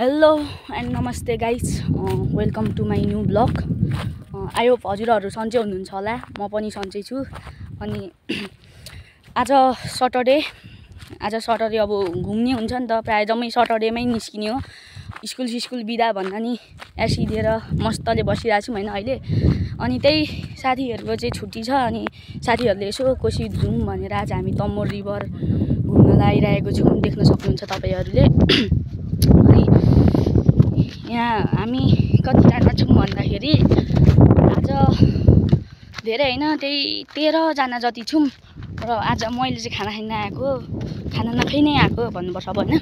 Hello and नमस्ते guys welcome to my new blog I hope हजुरहरू सन्चै हुनुहुन्छ होला। म पनि सन्चै छु। अनि आज सटरडे आज सटरडे अब घुम्ने हुन्छ नि त। प्रायः जम्मै सटरडेमै निस्किने हो। स्कुल सिस्कुल बिदा भन्दा नि एसी दिएर मस्तले बसिरहेको छौँ होइन अहिले। अनि त्यही साथीहरूको चाहिँ छुट्टी छ। अनि साथीहरूले यसो कोसी जाउँ भनेर आज हामी तम्मोर रिभर घुम्न आइरहेको छौँ। देख्न सक्नुहुन्छ तपाईँहरूले। यहाँ हामी कतिजना छौँ भन्दाखेरि आज धेरै होइन त्यही तेह्रजना जति छौँ र आज मैले चाहिँ खाना खाइन आएको खाना नखाइ नै आएको भन्नुपर्छ अब होइन।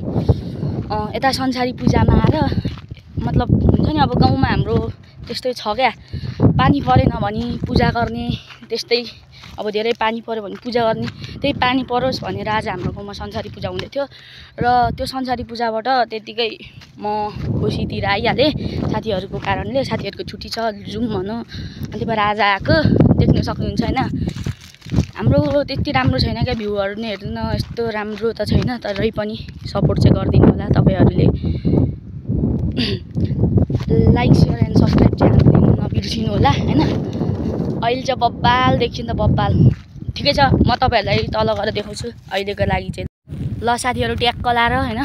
यता संसारी पूजामा आएर मतलब हुन्छ नि अब गाउँमा हाम्रो त्यस्तै छ क्या। पानी परेन भने पूजा गर्ने त्यस्तै अब धेरै पानी पऱ्यो भने पूजा गर्ने त्यही पानी परोस् भनेर आज हाम्रो गाउँमा संसारी पूजा हुँदै थियो। र त्यो संसारी पूजाबाट त्यत्तिकै म खुसीतिर आइहालेँ साथीहरूको कारणले। साथीहरूको छुट्टी छ जाउँ भनौँ। अनि भएर आज आएको देख्न सक्नुहुन्छ होइन। हाम्रो त्यति राम्रो छैन क्या भ्यूहरू नै हेर्नु यस्तो राम्रो त छैन तरै पनि सपोर्ट चाहिँ गरिदिनु होला तपाईँहरूले like share and subscribe channel दिनु नबिर्सिनु होला होइन अहिले चाहिँ बब्बाल देखियो नि त बब्बाल। ठिकै छ म तपाईँहरूलाई तल गएर देखाउँछु अहिलेको लागि चाहिँ। ल साथीहरू ट्याक्क लाएर होइन?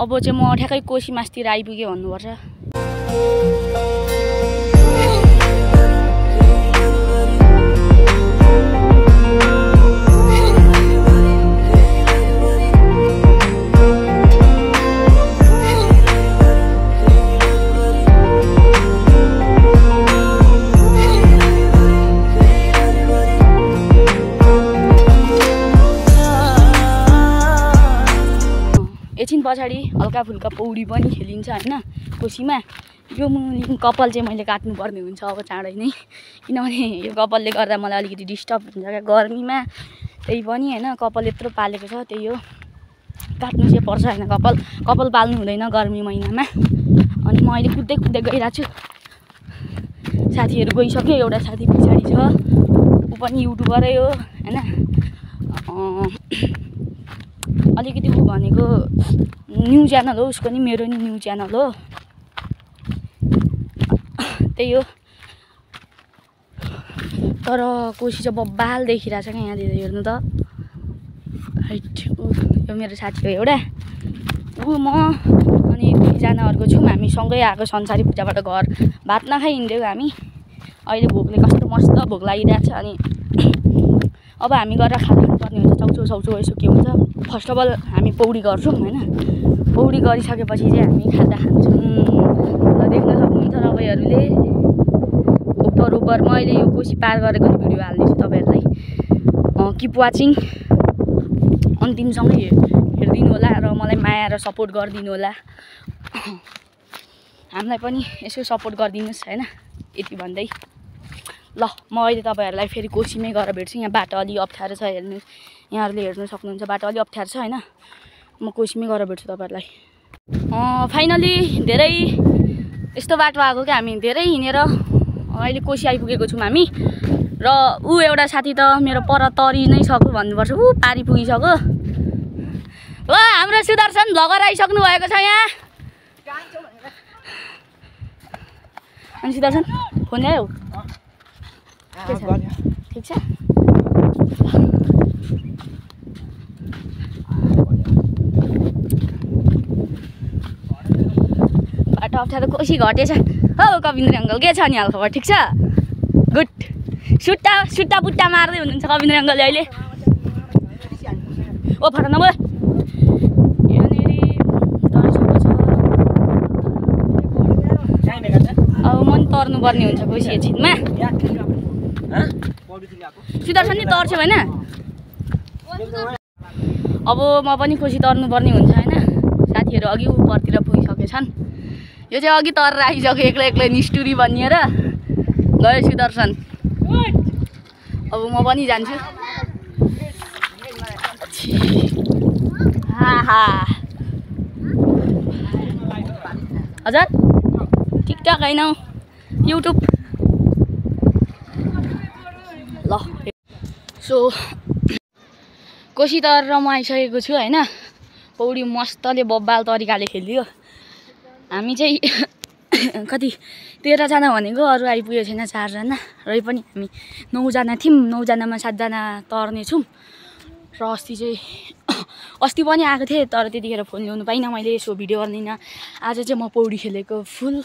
अब चाहिँ म ठ्याक्कै कोसी मासतिर आइपुगेँ भन्नुपर्छ। पछाडि हल्का फुल्का पौडी पनि खेलिन्छ होइन कोसीमा। यो मुनि कपाल चाहिँ मैले काट्नुपर्ने हुन्छ अब चाँडै नै। किनभने यो कपालले गर्दा मलाई अलिकति डिस्टर्ब हुन्छ क्या गर्मीमा। त्यही पनि होइन कपाल यत्रो पालेको छ त्यही हो। काट्नु चाहिँ पर्छ होइन कपाल। कपाल पाल्नु हुँदैन गर्मी महिनामा। अनि म अहिले कुद्दै कुद्दै गइरहेको छु। साथीहरू गइसक्यो एउटा साथी पछाडि छ। ऊ पनि युट्युबरै हो होइन। अलिकति ऊ भनेको न्यु च्यानल हो उसको नि मेरो नि न्यु च्यानल हो। त्यही हो। तर कोसी चाहिँ बब्बाल देखिरहेछ क्या यहाँनिर हेर्नु त। हाइट यो मेरो साथी हो एउटा। ऊ म अनि दुईजना अर्को छौँ हामी सँगै आएको संसारी पूजाबाट घर। भात नखाइ हिँड्यौँ हामी। अहिले भोकले कस्तो मस्त भोक लागिरहेको छ अनि अब हामी गएर खाना खानुपर्ने हुन्छ। चाउचो साउचो यसो के हुन्छ। फर्स्ट अफ अल हामी पौडी गर्छौँ होइन? पौडी गरिसकेपछि चाहिँ हामी खाजा खान्छौँ। देख्न सक्नुहुन्छ तपाईँहरूले ओपर म अहिले यो कोसी पार गरेको भिडियो हालिदिन्छु तपाईँहरूलाई। किप वाचिङ अन्तिमसँगै हेरिदिनु होला र मलाई माया र सपोर्ट गरिदिनु होला। हामीलाई पनि यसो सपोर्ट गरिदिनुहोस् होइन? यति भन्दै। ल म अहिले तपाईँहरूलाई फेरि कोसीमै गएर भेट्छु। यहाँ बाटो अलि अप्ठ्यारो छ हेर्नु यहाँहरूले हेर्नु सक्नुहुन्छ बाटो अलि अप्ठ्यारो छ होइन। म कोसीमै गएर भेट्छु तपाईँहरूलाई। फाइनली धेरै यस्तो बाटो आएको क्या हामी धेरै हिँडेर अहिले कोसी आइपुगेको छौँ हामी। र ऊ एउटा साथी त मेरो पर तरि नै सक्यो भन्नुपर्छ। ऊ पारी पुगिसक्यो ल हाम्रो सुदर्शन भ्लगर आइसक्नु भएको छ यहाँ। अनि सुदर्शन फोन ल्यायो। ठिक छ बाटो अप्ठ्यारो कोसी घटेछ हौ कविन्द्र अङ्कल के छ नि हालखबर? ठिक छ? गुड सुट्टा सुट्टा बुट्टा मार्दै हुनुहुन्छ कविन्द्र अङ्कलले अहिले। ओ तर्सेको छ अब म नि तर्नुपर्ने हुन्छ कोसी एकछिनमा सुदर्शन नि तर्छ होइन अब म पनि खुसी तर्नुपर्ने हुन्छ होइन? साथीहरू अघि उपरतिर पुगिसकेछन्। यो चाहिँ अघि तरेर आइसक्यो एक्लै एक्लै निष्ठुरी भनिएर। गयो सुदर्शन। अब म पनि जान्छु। हा हजुर। ठिकठाक होइन युट्युब। ल। सो कोसी तर म आइसकेको छु होइन। पौडी मस्तले बब्बाल तरिकाले खेलिदियो। हामी चाहिँ कति तेह्रजना भनेको अरू आइपुगेको छैन चारजना र पनि हामी नौजना थियौँ। नौजनामा सातजना तर्नेछौँ र अस्ति चाहिँ अस्ति पनि आएको थिएँ तर त्यतिखेर फोन ल्याउनु पाइनँ। मैले यसो भिडियो गर्दिनँ। आज चाहिँ म पौडी खेलेको फुल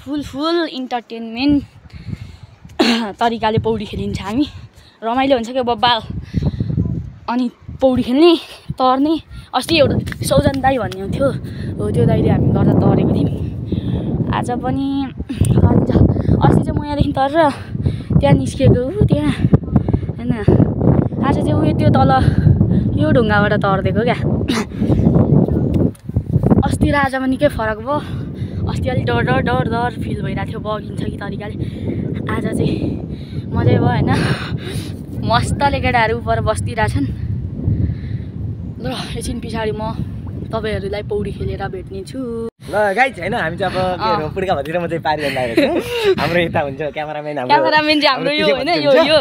फुल फुल इन्टरटेनमेन्ट तरिकाले पौडी खेलिन्छ हामी। रमाइलो हुन्छ क्या बब्बा। अनि पौडी खेल्ने तर्ने। अस्ति एउटा सौजन दाई भन्ने थियो हो त्यो दाईले हामी गर्दा तरेको थियौँ। आज पनि तरिन्छ अस्ति चाहिँ म यहाँदेखि तरेर त्यहाँ निस्किएको त्यहाँ होइन? आज चाहिँ उयो त्यो तल यो ढुङ्गाबाट तरिदिएको क्या। अस्ति र आजमा निकै फरक भयो। अस्ति अलिक डर डर डर डर फिल भइरहेको थियो बगिन्छ कि तरिकाले। आज चाहिँ मजै भयो होइन? मस्तले केटाहरू उपर बस्दिरहेछन् ल एकछिन पछाडि म तपाईँहरूलाई पौडी खेलेर भेट्नेछु। ल गाई छैन हामी चाहिँ अब के अरे पुड्का भतिर म चाहिँ पारिरहनु लागेको छु। हाम्रो यता हुन्छ क्यामराम्यान हाम्रो क्यामेराम्यान चाहिँ हाम्रो यो होइन यो यो।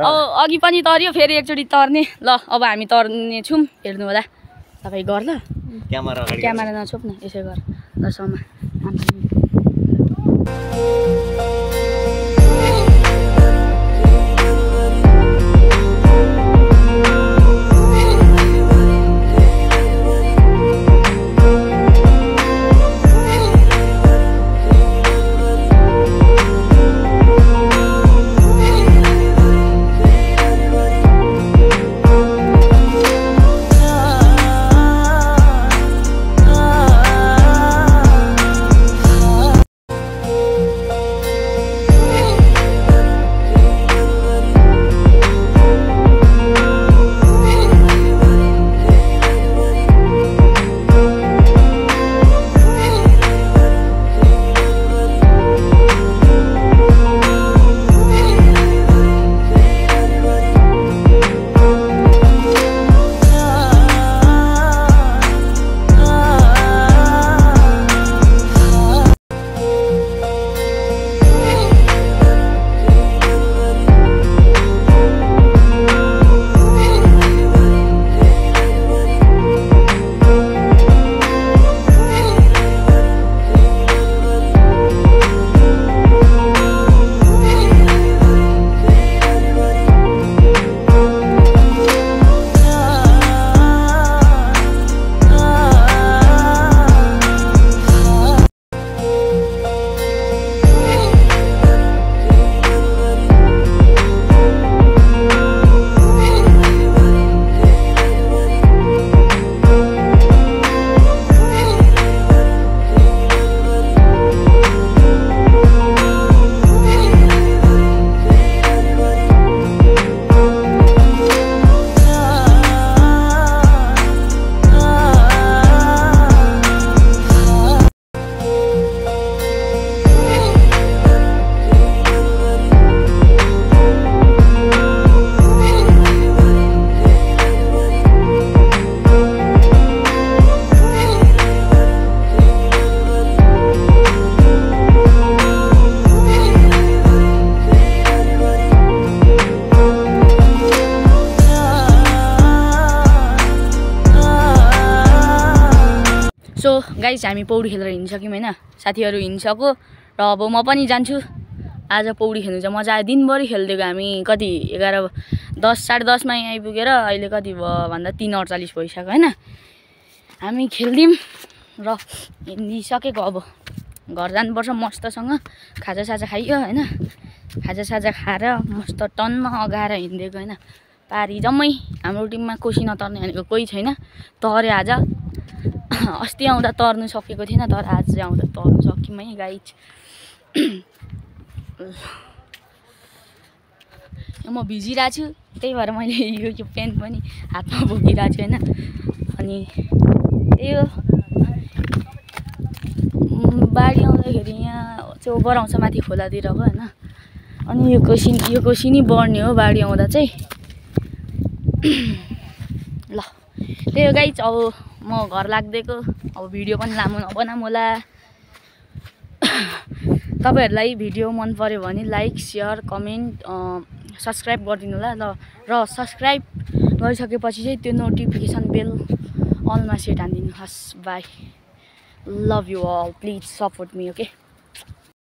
अब अघि पनि तर्यो फेरि एकचोटि तर्ने। ल अब हामी तर्नेछौँ हेर्नु होला। तपाईँ गर ल। क्यामेरा क्यामेरा नछोप्न यसै गर। ल गाइस हामी पौडी खेलेर हिँडिसक्यौँ होइन? साथीहरू हिँडिसक्यो र अब म पनि जान्छु। आज पौडी खेल्नु चाहिँ मजा आयो। दिनभरि खेलिदिएको हामी। कति एघार दस साढे दसमा आइपुगेर अहिले कति भयो भन्दा तिन अडचालिस भइसक्यो होइन? हामी खेलिदिउँ र हिँडिसकेको अब घर जानुपर्छ मस्तसँग। खाजासाजा खाइयो होइन? खाजासाजा खाएर मस्त टन्न अगाएर हिँडिदिएको होइन? पारी जम्मै। हाम्रो टिममा कोसी नतर्ने भनेको कोही छैन। तर्यो आज अस्ति आउँदा तर्नु सकेको थिएन तर आज आउँदा तर्नु सक्यौँ है गाई म भिजिरहेको छु त्यही भएर मैले यो यो पेन्ट पनि हातमा बोकिरहेको छु होइन। अनि त्यही हो। बाढी आउँदाखेरि यहाँ चाहिँ ओभर आउँछ माथि खोलातिरको होइन। अनि यो कोसी यो कोसी नै बढ्ने हो बाढी आउँदा चाहिँ। ल त्यही हो गाइज अब म घर लाग्दिएको। अब भिडियो पनि लामो नबनाऊँ होला। तपाईँहरूलाई भिडियो मन पऱ्यो भने लाइक सेयर कमेन्ट सब्सक्राइब गरिदिनु होला। ल र सब्सक्राइब गरिसकेपछि चाहिँ त्यो नोटिफिकेसन बेल अलमा सेट हानिदिनु हस् bye. Love you all. Please support me okay?